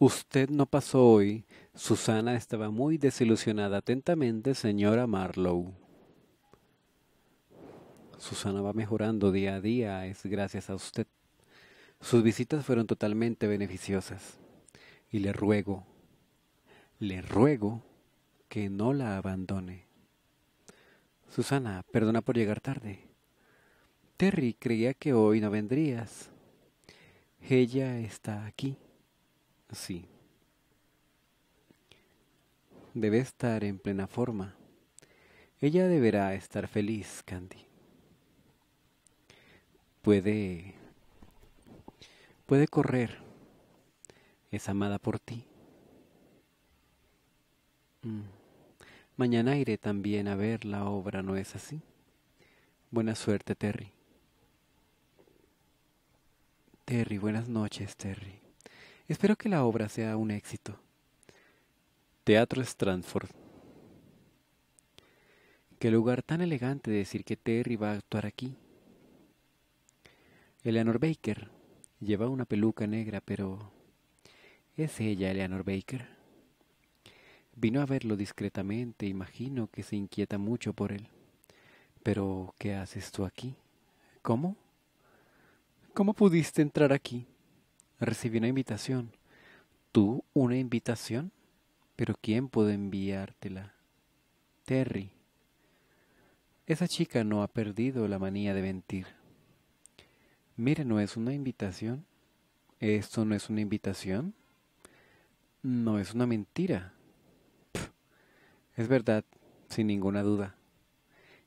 Usted no pasó hoy. Susana estaba muy desilusionada. Atentamente, señora Marlowe. Susana va mejorando día a día, es gracias a usted. Sus visitas fueron totalmente beneficiosas. Y le ruego, le ruego que no la abandone. Susana, perdona por llegar tarde. Terry creía que hoy no vendrías. Ella está aquí. Sí. Debe estar en plena forma. Ella deberá estar feliz, Candy. Puede... puede correr. Es amada por ti. Mm. Mañana iré también a ver la obra, ¿no es así? Buena suerte, Terry. Terry, buenas noches, Terry. Espero que la obra sea un éxito. Teatro Stranford. Qué lugar tan elegante decir que Terry va a actuar aquí. Eleanor Baker lleva una peluca negra, pero ¿es ella Eleanor Baker? Vino a verlo discretamente, imagino que se inquieta mucho por él. Pero, ¿qué haces tú aquí? ¿Cómo? ¿Cómo pudiste entrar aquí? Recibí una invitación. ¿Tú una invitación? ¿Pero quién puede enviártela? Terry. Esa chica no ha perdido la manía de mentir. Mire, ¿no es una invitación? ¿Esto no es una invitación? No es una mentira. es verdad, sin ninguna duda.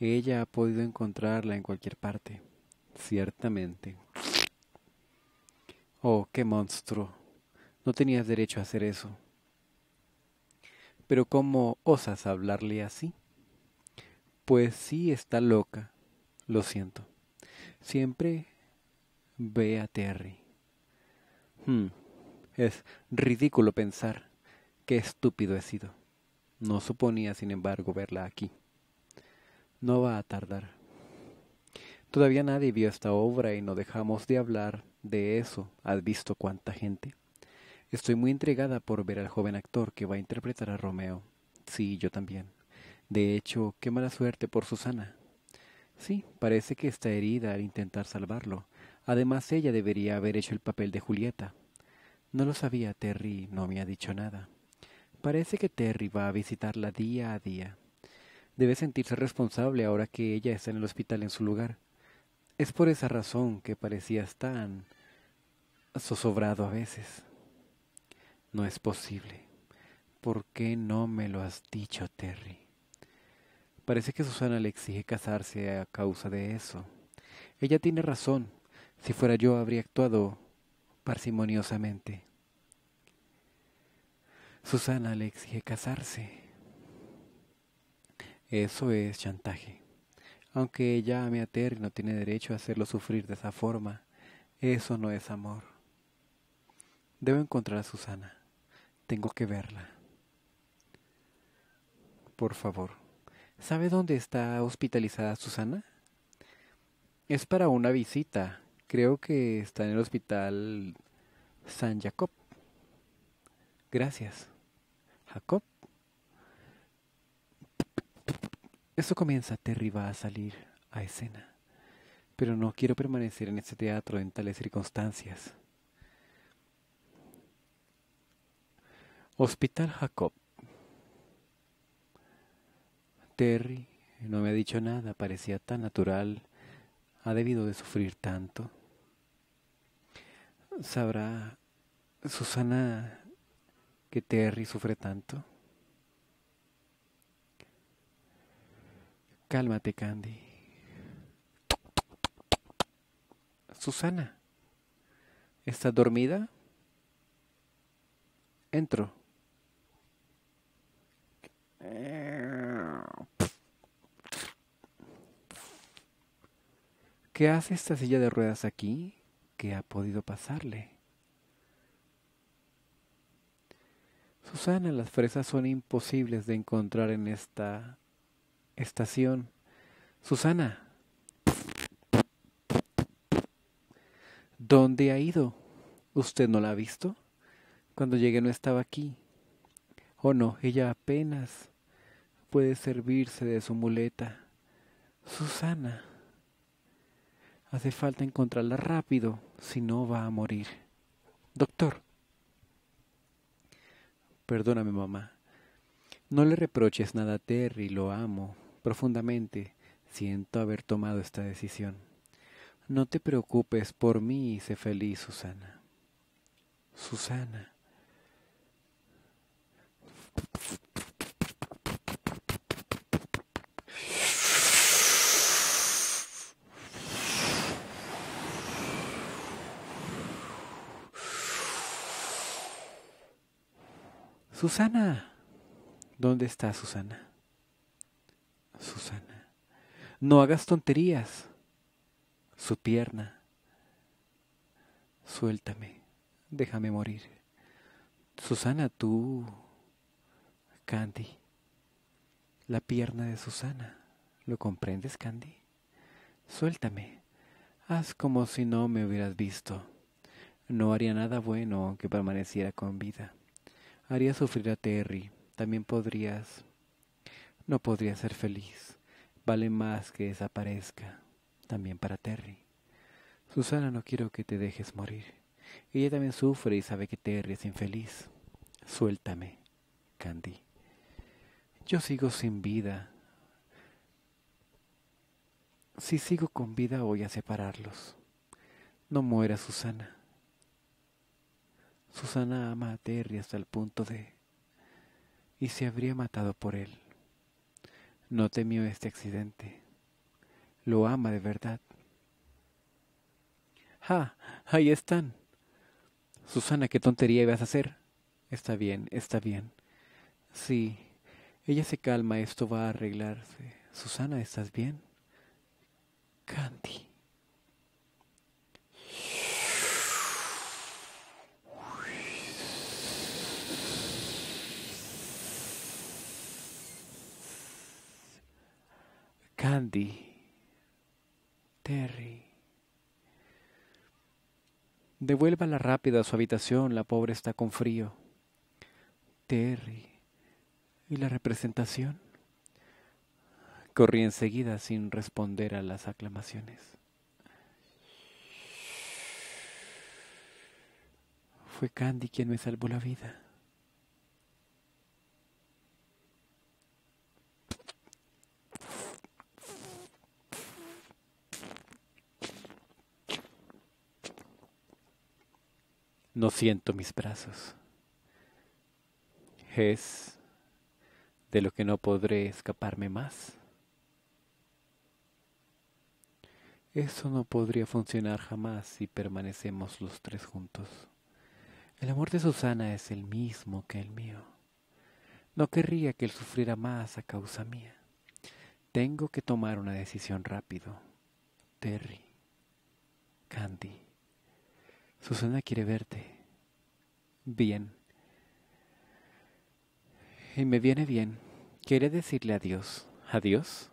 Ella ha podido encontrarla en cualquier parte. Ciertamente. Oh, qué monstruo. No tenías derecho a hacer eso. Pero ¿cómo osas hablarle así? Pues sí está loca. Lo siento. Siempre ve a Terry. Hmm. Es ridículo pensar. Qué estúpido he sido. No suponía, sin embargo, verla aquí. No va a tardar. Todavía nadie vio esta obra y no dejamos de hablar de eso. ¿Has visto cuánta gente? Estoy muy intrigada por ver al joven actor que va a interpretar a Romeo. Sí, yo también. De hecho, qué mala suerte por Susana. Sí, parece que está herida al intentar salvarlo. Además, ella debería haber hecho el papel de Julieta. No lo sabía, Terry no me ha dicho nada. Parece que Terry va a visitarla día a día. Debe sentirse responsable ahora que ella está en el hospital en su lugar. Es por esa razón que parecías tan zozobrado a veces. No es posible. ¿Por qué no me lo has dicho, Terry? Parece que Susana le exige casarse a causa de eso. Ella tiene razón. Si fuera yo habría actuado parsimoniosamente. Susana le exige casarse. Eso es chantaje. Aunque ella ame a Terry, no tiene derecho a hacerlo sufrir de esa forma. Eso no es amor. Debo encontrar a Susana. Tengo que verla. Por favor, ¿sabe dónde está hospitalizada Susana? Es para una visita. Creo que está en el hospital San Jacob. Gracias. Jacob. Esto comienza, Terry va a salir a escena. Pero no quiero permanecer en este teatro en tales circunstancias. Hospital Jacob. Terry no me ha dicho nada, parecía tan natural. Ha debido de sufrir tanto. ¿Sabrá Susana que Terry sufre tanto? Cálmate, Candy. Susana, ¿estás dormida? Entro. ¿Qué hace esta silla de ruedas aquí? ¿Qué ha podido pasarle? Susana, las fresas son imposibles de encontrar en esta estación. Susana, ¿dónde ha ido? ¿Usted no la ha visto? Cuando llegué no estaba aquí. Oh no, ella apenas puede servirse de su muleta. Susana. Hace falta encontrarla rápido, si no va a morir. Doctor. Perdóname, mamá. No le reproches nada a Terry, lo amo profundamente. Siento haber tomado esta decisión. No te preocupes por mí y sé feliz, Susana. Susana. Susana. ¿Dónde está Susana? Susana. No hagas tonterías. Su pierna. Suéltame. Déjame morir. Susana, tú. Candy. La pierna de Susana. ¿Lo comprendes, Candy? Suéltame. Haz como si no me hubieras visto. No haría nada bueno aunque permaneciera con vida. Haría sufrir a Terry. También podrías... No podría ser feliz. Vale más que desaparezca. También para Terry. Susana, no quiero que te dejes morir. Ella también sufre y sabe que Terry es infeliz. Suéltame, Candy. Yo sigo sin vida. Si sigo con vida voy a separarlos. No muera Susana. Susana ama a Terry hasta el punto de... y se habría matado por él. No temió este accidente. Lo ama de verdad. ¡Ah! Ahí están. Susana, ¿qué tontería ibas a hacer? Está bien, está bien. Sí, ella se calma, esto va a arreglarse. Susana, ¿estás bien? Candy. Candy, Terry. Devuélvala rápido a su habitación, la pobre está con frío. Terry. ¿Y la representación? Corrí enseguida sin responder a las aclamaciones. Fue Candy quien me salvó la vida. No siento mis brazos. Es de lo que no podré escaparme más. Eso no podría funcionar jamás si permanecemos los tres juntos. El amor de Susana es el mismo que el mío. No querría que él sufriera más a causa mía. Tengo que tomar una decisión rápido. Terry. Candy. Susana quiere verte. Bien. Y me viene bien. Quiere decirle adiós. ¿Adiós?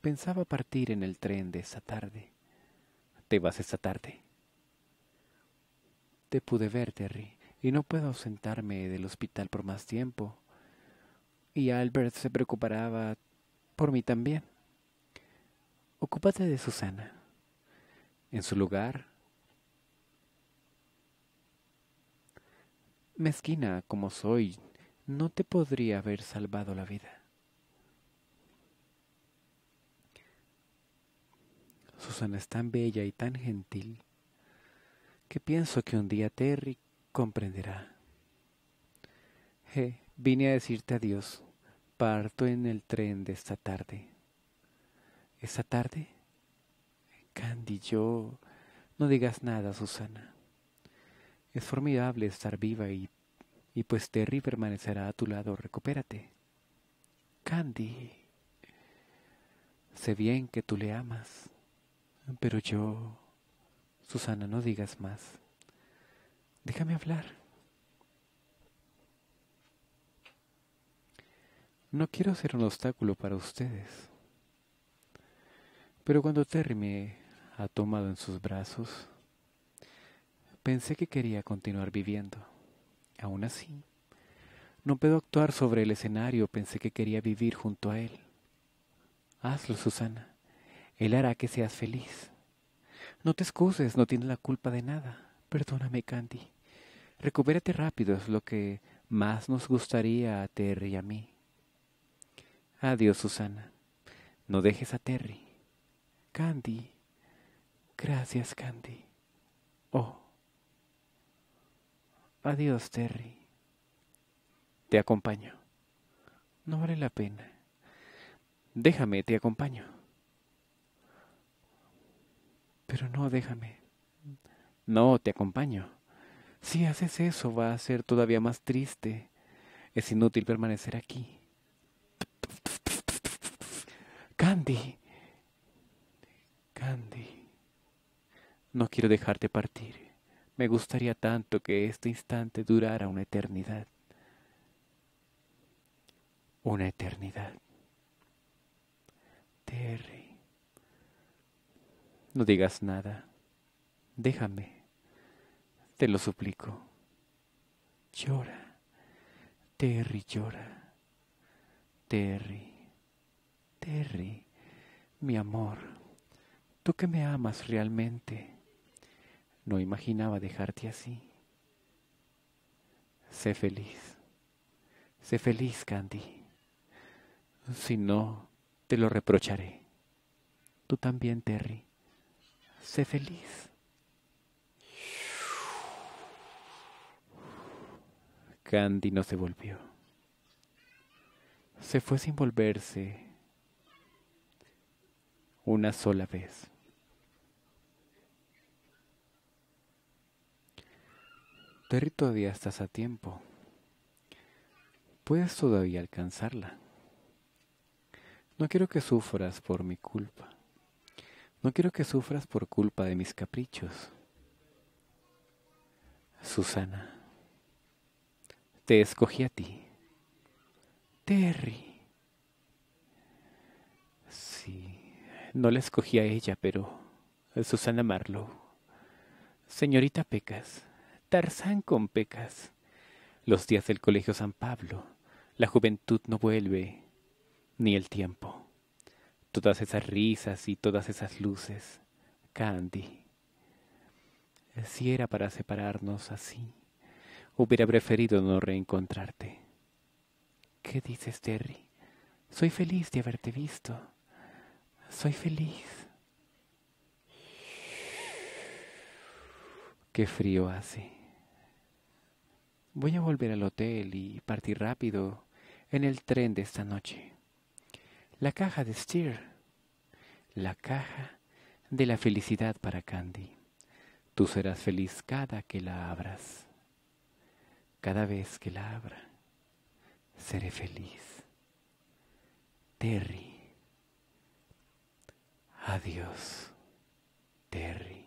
Pensaba partir en el tren de esta tarde. ¿Te vas esta tarde? Te pude ver, Terry, y no puedo ausentarme del hospital por más tiempo. Y Albert se preocupará por mí también. Ocúpate de Susana. En su lugar, Mezquina como soy, no te podría haber salvado la vida. Susana es tan bella y tan gentil que pienso que un día Terry comprenderá. Vine a decirte adiós. Parto en el tren de esta tarde. ¿Esta tarde? Candy, yo... No digas nada, Susana. Es formidable estar viva y, y pues Terry permanecerá a tu lado. Recupérate. Candy. Sé bien que tú le amas, pero yo... Susana, no digas más. Déjame hablar. No quiero ser un obstáculo para ustedes. Pero cuando Terry me ha tomado en sus brazos, Pensé que quería continuar viviendo. Aún así, no puedo actuar sobre el escenario, pensé que quería vivir junto a él. Hazlo, Susana. Él hará que seas feliz. No te excuses, no tienes la culpa de nada. Perdóname, Candy. Recupérate rápido, es lo que más nos gustaría a Terry y a mí. Adiós, Susana. No dejes a Terry. Candy. Gracias, Candy. Oh. Adiós, Terry. Te acompaño. No vale la pena. Déjame, te acompaño. Pero no, déjame. No, te acompaño. Si haces eso va a ser todavía más triste. Es inútil permanecer aquí. Candy. Candy. No quiero dejarte partir. Me gustaría tanto que este instante durara una eternidad. Una eternidad. Terry. No digas nada. Déjame. Te lo suplico. Llora. Terry llora. Terry. Terry. Mi amor. Tú que me amas realmente. No imaginaba dejarte así. Sé feliz. Sé feliz, Candy. Si no, te lo reprocharé. Tú también, Terry. Sé feliz. Candy no se volvió. Se fue sin volverse una sola vez. Terry todavía estás a tiempo. Puedes todavía alcanzarla. No quiero que sufras por mi culpa. No quiero que sufras por culpa de mis caprichos. Susana. Te escogí a ti. Terry. Sí, no la escogí a ella, pero Susana Marlowe. Señorita Pecas. Tarzán con Pecas. Los días del Colegio San Pablo. La juventud no vuelve, ni el tiempo. Todas esas risas y todas esas luces. Candy. Si era para separarnos así. Hubiera preferido no reencontrarte. ¿Qué dices, Terry? Soy feliz de haberte visto. Soy feliz. Qué frío hace. Voy a volver al hotel y partir rápido en el tren de esta noche. La caja de Steer. La caja de la felicidad para Candy. Tú serás feliz cada que la abras. Cada vez que la abra, seré feliz. Terry. Adiós, Terry.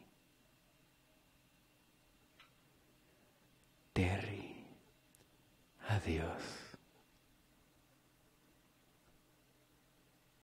Terry. Adiós.